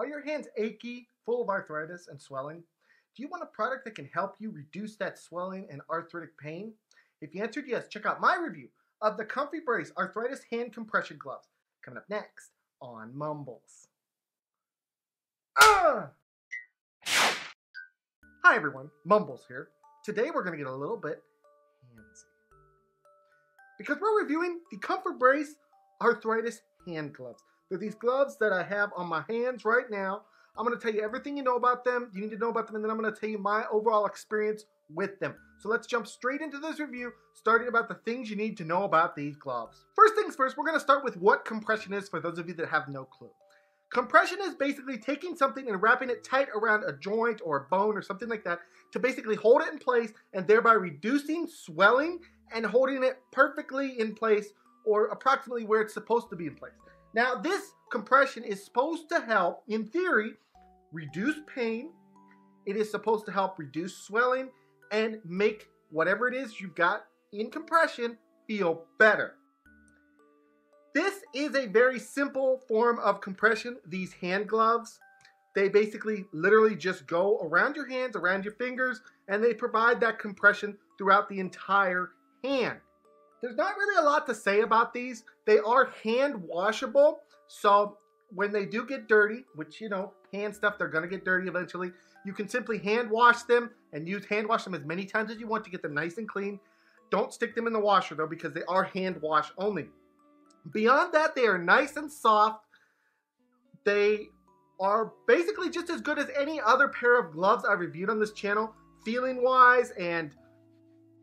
Are your hands achy, full of arthritis and swelling? Do you want a product that can help you reduce that swelling and arthritic pain? If you answered yes, check out my review of the Comfy Brace Arthritis Hand Compression Gloves coming up next on Mumbles. Ah! Hi everyone, Mumbles here. Today we're going to get a little bit handsy. Because we're reviewing the Comfy Brace Arthritis Hand Gloves. They're these gloves that I have on my hands right now. I'm going to tell you everything you know about them, you need to know about them, and then I'm going to tell you my overall experience with them. So let's jump straight into this review, starting about the things you need to know about these gloves. First things first, we're going to start with what compression is for those of you that have no clue. Compression is basically taking something and wrapping it tight around a joint or a bone or something like that to basically hold it in place and thereby reducing swelling and holding it perfectly in place or approximately where it's supposed to be in place. Now, this compression is supposed to help, in theory, reduce pain. It is supposed to help reduce swelling and make whatever it is you've got in compression feel better. This is a very simple form of compression, these hand gloves. They basically literally just go around your hands, around your fingers, and they provide that compression throughout the entire hand. There's not really a lot to say about these. They are hand washable, so when they do get dirty, which you know, hand stuff, they're gonna get dirty eventually, you can simply hand wash them and use hand wash them as many times as you want to get them nice and clean. Don't stick them in the washer though, because they are hand wash only. Beyond that, they are nice and soft. They are basically just as good as any other pair of gloves I've reviewed on this channel, feeling wise and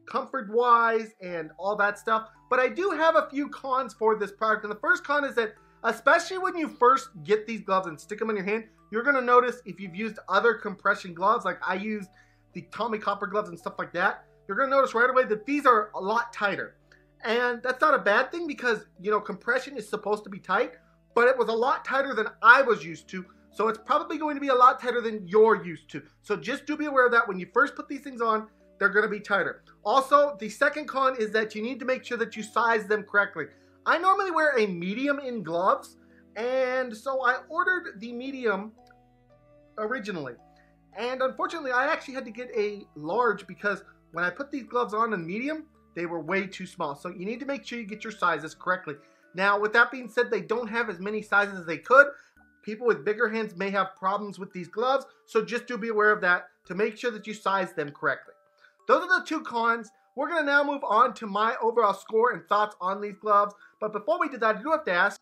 comfort wise and all that stuff. But I do have a few cons for this product. And the first con is that, especially when you first get these gloves and stick them in your hand, you're to notice if you've used other compression gloves, like I used the Tommie Copper gloves and stuff like that, you're to notice right away that these are a lot tighter. And that's not a bad thing because, you know, compression is supposed to be tight, but it was a lot tighter than I was used to. So it's probably going to be a lot tighter than you're used to. So just do be aware of that when you first put these things on, they're going to be tighter. Also, the second con is that you need to make sure that you size them correctly. I normally wear a medium in gloves, and so I ordered the medium originally. And unfortunately, I actually had to get a large because when I put these gloves on in medium, they were way too small. So you need to make sure you get your sizes correctly. Now, with that being said, they don't have as many sizes as they could. People with bigger hands may have problems with these gloves, so just do be aware of that to make sure that you size them correctly. Those are the two cons. We're going to now move on to my overall score and thoughts on these gloves. But before we do that, I do have to ask,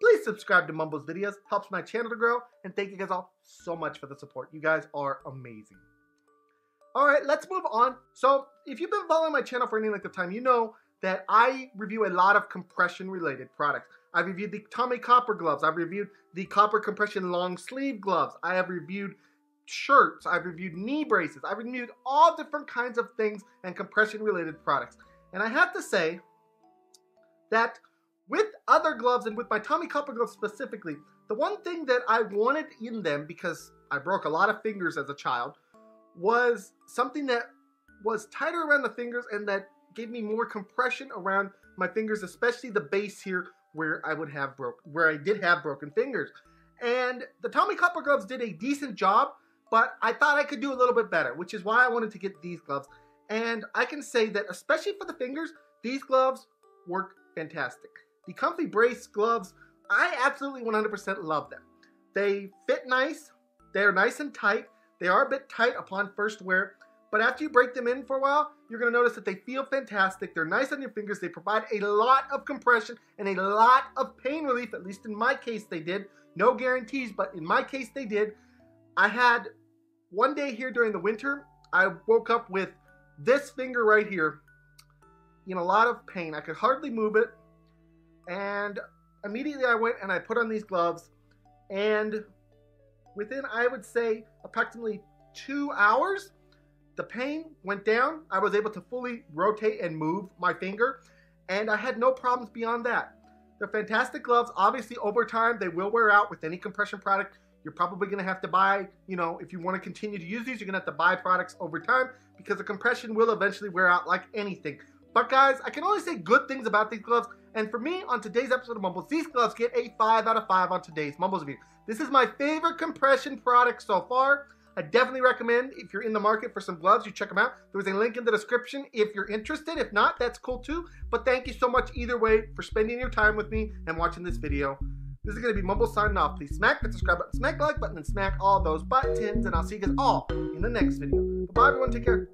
please subscribe to Mumbles videos. Helps my channel to grow. And thank you guys all so much for the support. You guys are amazing. All right, let's move on. So if you've been following my channel for any length of time, you know that I review a lot of compression related products. I've reviewed the Tommie Copper gloves. I've reviewed the Copper Compression long sleeve gloves. I have reviewed shirts, I've reviewed knee braces, I've reviewed all different kinds of things and compression related products. And I have to say that with other gloves and with my Tommie Copper gloves specifically, the one thing that I wanted in them because I broke a lot of fingers as a child was something that was tighter around the fingers and that gave me more compression around my fingers, especially the base here where I would have broke where I did have broken fingers. And the Tommie Copper gloves did a decent job but I thought I could do a little bit better, which is why I wanted to get these gloves. And I can say that, especially for the fingers, these gloves work fantastic. The Comfy Brace gloves, I absolutely 100% love them. They fit nice, they're nice and tight, they are a bit tight upon first wear, but after you break them in for a while, you're going to notice that they feel fantastic. They're nice on your fingers. They provide a lot of compression and a lot of pain relief. At least in my case, they did. No guarantees, but in my case, they did. I had one day here during the winter, I woke up with this finger right here in a lot of pain. I could hardly move it. And immediately I went and I put on these gloves. And within, I would say, approximately two hours, the pain went down. I was able to fully rotate and move my finger. And I had no problems beyond that. They're fantastic gloves. Obviously, over time, they will wear out with any compression product. You're probably going to have to buy, you know, if you want to continue to use these, you're going to have to buy products over time because the compression will eventually wear out like anything. But guys, I can only say good things about these gloves. And for me, on today's episode of Mumbles, these gloves get a 5 out of 5 on today's Mumbles review. This is my favorite compression product so far. I definitely recommend if you're in the market for some gloves, you check them out. There's a link in the description if you're interested. If not, that's cool too. But thank you so much either way for spending your time with me and watching this video. This is going to be Mumble signing off. Please smack the subscribe button, smack the like button, and smack all those buttons. And I'll see you guys all in the next video. Bye, everyone. Take care.